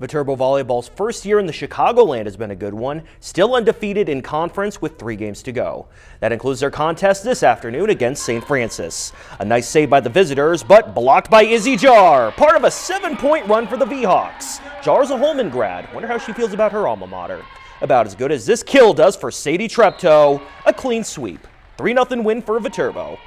Viterbo Volleyball's first year in the Chicagoland has been a good one, still undefeated in conference with three games to go. That includes their contest this afternoon against St. Francis. A nice save by the visitors, but blocked by Izzy Jar, part of a seven-point run for the V-Hawks. Jar's a Holmen grad. Wonder how she feels about her alma mater. About as good as this kill does for Sadie Treptow. A clean sweep. 3-0 win for Viterbo.